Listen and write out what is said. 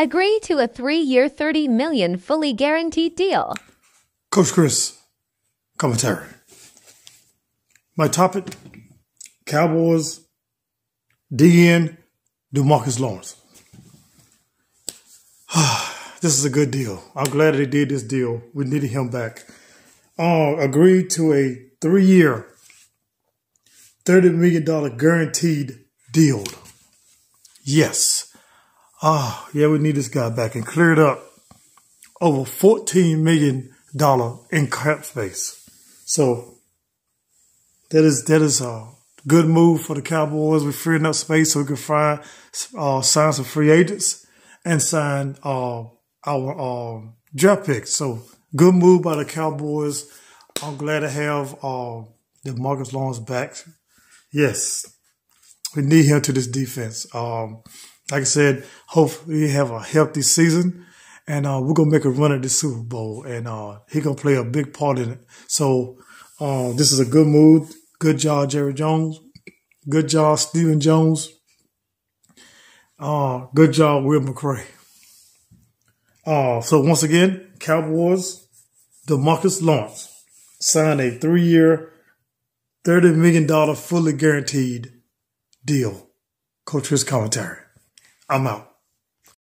Agree to a three-year, 30 million fully guaranteed deal. Coach Cris, commentary. My topic, Cowboys, DE, Demarcus Lawrence. this is a good deal. I'm glad they did this deal. We needed him back. Uh, agreed to a three-year, $30 million guaranteed deal. Yes. Oh, yeah, we need this guy back and cleared up over $14 million in cap space. So that is, that is a good move for the Cowboys. We're freeing up space so we can find, uh, sign some free agents and sign, uh, our, uh, draft picks. So good move by the Cowboys. I'm glad to have, uh, Demarcus Lawrence back. Yes. We need him to this defense. Um, like I said, hopefully we have a healthy season and uh, we're gonna make a run at the Super Bowl, and uh, he gonna play a big part in it. So uh, this is a good move. Good job, Jerry Jones. Good job, Stephen Jones. Uh, good job, Will McClay. Uh, so once again, Cowboys, Demarcus Lawrence signed a three-year, $30 million fully guaranteed deal. Coach Cris commentary. I'm out.